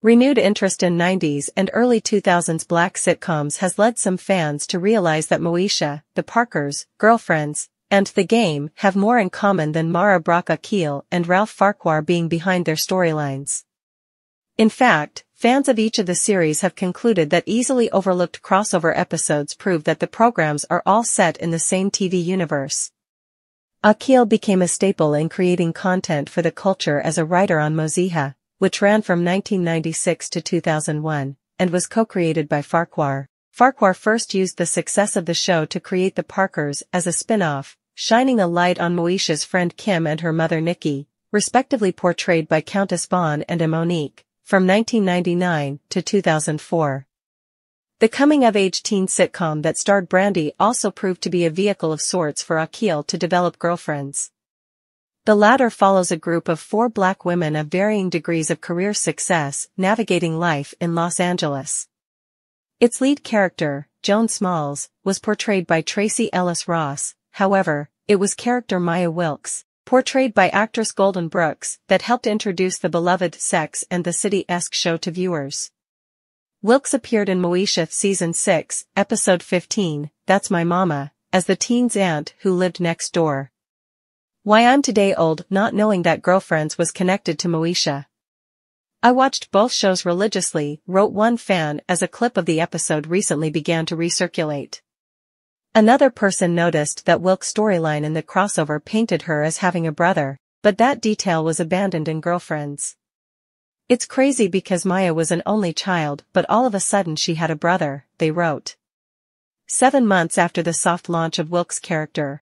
Renewed interest in 90s and early 2000s black sitcoms has led some fans to realize that Moesha, the Parkers, girlfriends, and the game have more in common than Mara Brock Akil and Ralph Farquhar being behind their storylines. In fact, fans of each of the series have concluded that easily overlooked crossover episodes prove that the programs are all set in the same TV universe. Akil became a staple in creating content for the culture as a writer on Moesha, which ran from 1996 to 2001, and was co-created by Farquhar. Farquhar first used the success of the show to create The Parkers as a spin-off, shining a light on Moesha's friend Kim and her mother Nikki, respectively portrayed by Countess Vaughn and Mo'Nique, from 1999 to 2004. The coming-of-age teen sitcom that starred Brandy also proved to be a vehicle of sorts for Akil to develop girlfriends. The latter follows a group of four black women of varying degrees of career success navigating life in Los Angeles. Its lead character, Joan Smalls, was portrayed by Tracee Ellis Ross, however, it was character Maya Wilkes, portrayed by actress Golden Brooks, that helped introduce the beloved Sex and the City-esque show to viewers. Wilkes appeared in Moesha Season 6, Episode 15, That's My Mama, as the teen's aunt who lived next door. Why I'm today old not knowing that Girlfriends was connected to Moesha. I watched both shows religiously, wrote one fan as a clip of the episode recently began to recirculate. Another person noticed that Wilkes' storyline in the crossover painted her as having a brother, but that detail was abandoned in Girlfriends. It's crazy because Maya was an only child but all of a sudden she had a brother, they wrote. Seven months after the soft launch of Wilkes' character,